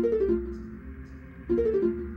Thank you.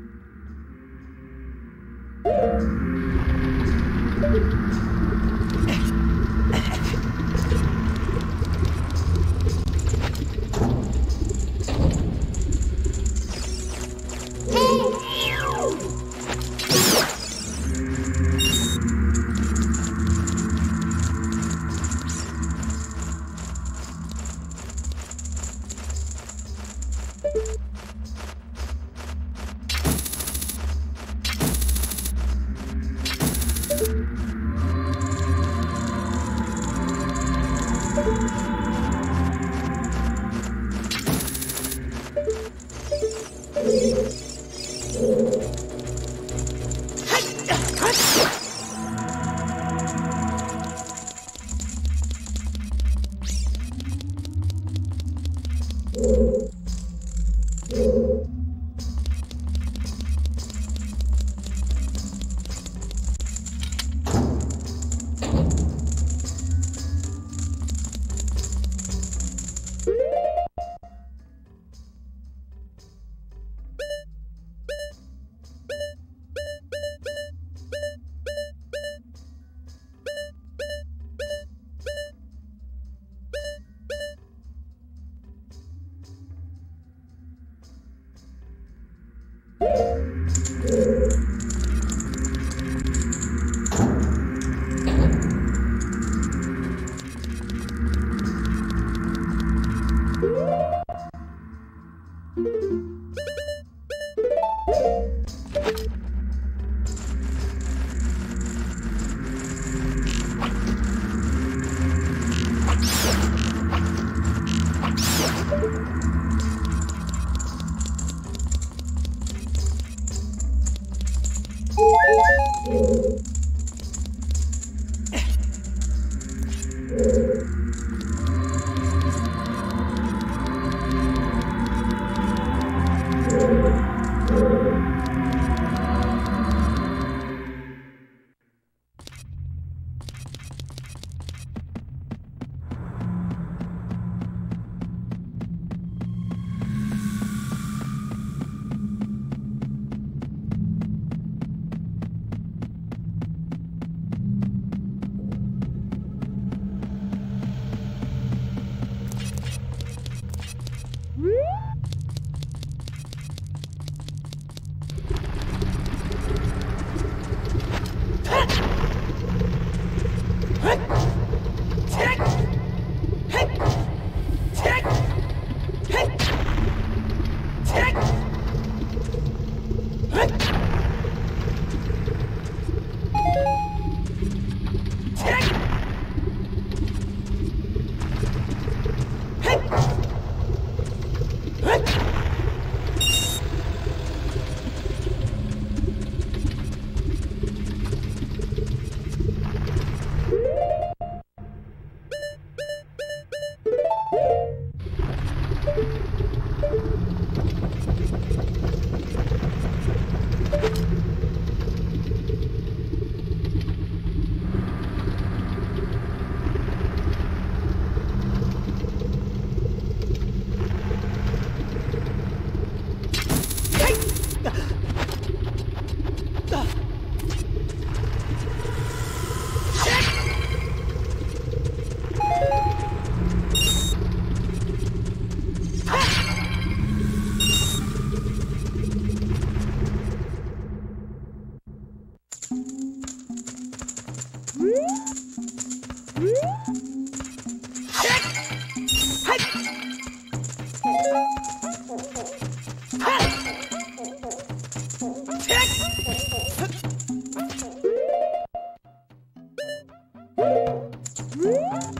Música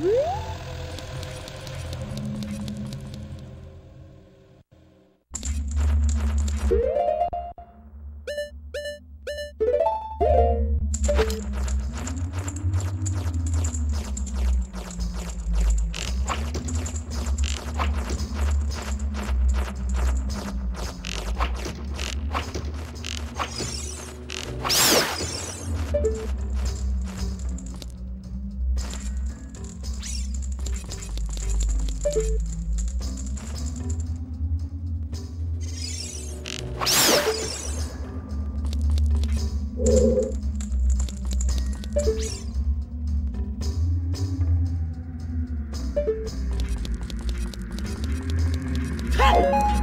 Hum? Ow!